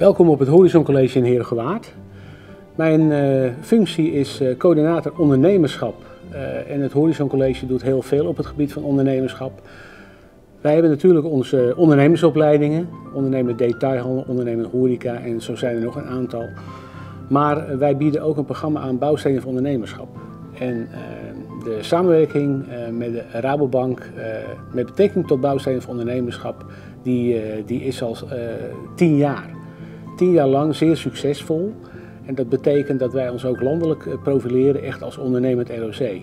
Welkom op het Horizon College in Herengewaard. Mijn uh, functie is uh, coördinator ondernemerschap uh, en het Horizon College doet heel veel op het gebied van ondernemerschap. Wij hebben natuurlijk onze ondernemersopleidingen, ondernemer detailhandel, ondernemer horeca en zo zijn er nog een aantal. Maar wij bieden ook een programma aan bouwstenen van ondernemerschap. En de samenwerking met de Rabobank met betrekking tot bouwstenen van ondernemerschap, die, die is al tien jaar tien jaar lang zeer succesvol. En dat betekent dat wij ons ook landelijk eh, profileren echt als ondernemend ROC.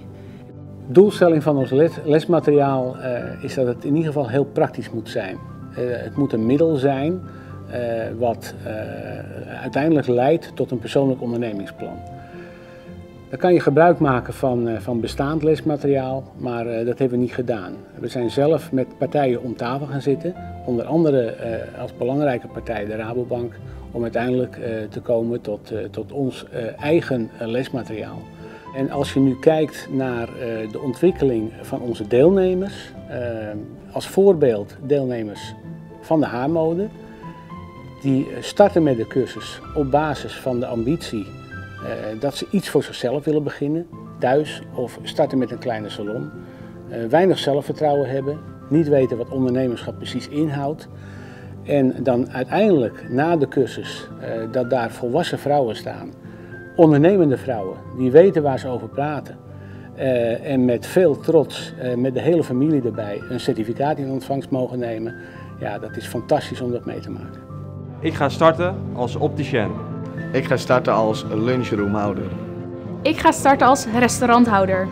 Doelstelling van ons lesmateriaal uh, is dat het in ieder geval heel praktisch moet zijn. Uh, het moet een middel zijn wat uiteindelijk leidt tot een persoonlijk ondernemingsplan. Dan kan je gebruik maken van, van bestaand lesmateriaal, maar dat hebben we niet gedaan. We zijn zelf met partijen om tafel gaan zitten, onder andere als belangrijke partij de Rabobank, om uiteindelijk te komen tot, tot ons eigen lesmateriaal. En als je nu kijkt naar de ontwikkeling van onze deelnemers, als voorbeeld deelnemers van de haarmode, die starten met de cursus op basis van de ambitie dat ze iets voor zichzelf willen beginnen, thuis of starten met een kleine salon, weinig zelfvertrouwen hebben, niet weten wat ondernemerschap precies inhoudt. En dan uiteindelijk na de cursus uh, dat daar volwassen vrouwen staan, ondernemende vrouwen, die weten waar ze over praten. En met veel trots, met de hele familie erbij, een certificaat in ontvangst mogen nemen. Ja, dat is fantastisch om dat mee te maken. Ik ga starten als opticien. Ik ga starten als lunchroomhouder. Ik ga starten als restauranthouder.